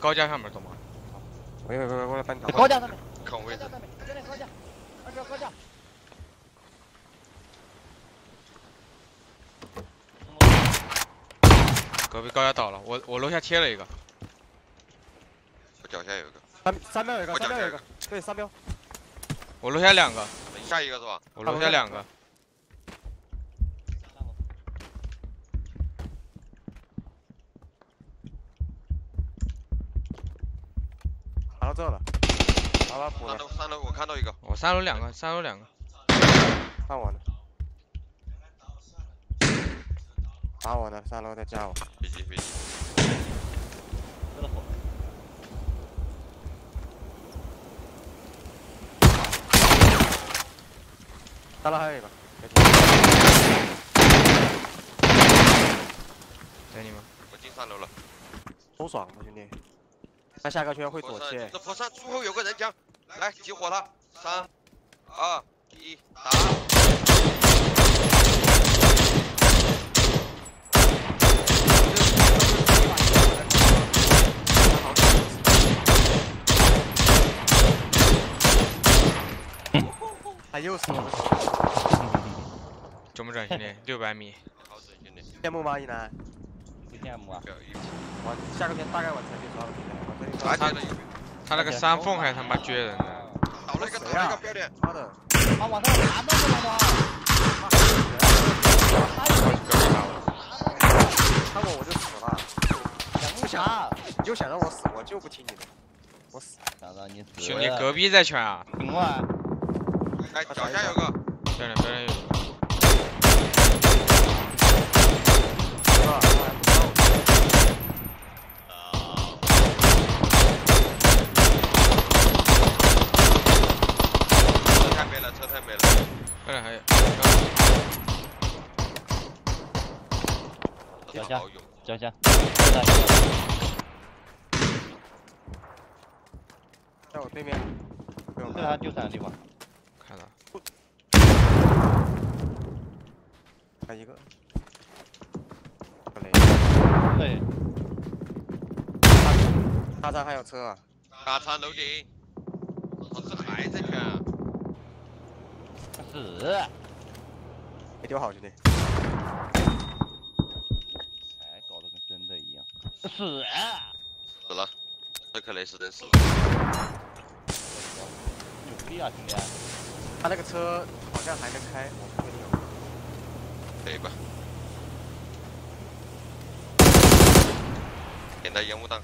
高架上面懂吗？我我我我来搬你高架上面，看我位置高架。上面，这里高架，二十高架。隔壁高架倒了，我我楼下切了一个，我脚下有一个，三三标有一个，我脚下有一个三标有一个，，对三标。我楼下两个，下一个是吧？我楼下两个，爬到这了，把他补了，三楼三楼我看到一个，我三楼两个，三楼两个，看我的。打我的，三楼在加我。飞机飞机，这个火，三楼还有一个，等你们。我进三楼了。多爽啊兄弟！他下个圈会佛山左切这，佛山出后有个人将，来集火他，三二一，打！他又死了准不准兄弟？六百米，好准兄弟，羡慕吗？一男，不羡慕啊！我下个天大概我才去抓了，来了一个，他那个山缝还他妈撅人呢。倒了一个倒了一个标点，他的，啊，往？他有隔壁打我，看我我就死了，想不想？你就想让我死，我就不听你的，我死。想让你死。兄弟隔壁在圈啊，行吗？哎脚下有个，漂亮漂亮有一个，是吧？他还不知道我车太没了，车太没了，漂亮还有，脚下，脚下，在在我对面，不用就他丢伞的地方。看到，还一个，个雷，对，大仓还有车啊，大仓楼顶，老子还在圈啊，死！没丢好兄弟。哎，搞得跟真的一样。死！死了，这颗雷是真死了，牛逼啊，兄弟！他那个车好像还能开，我。可以吧？点到烟雾弹。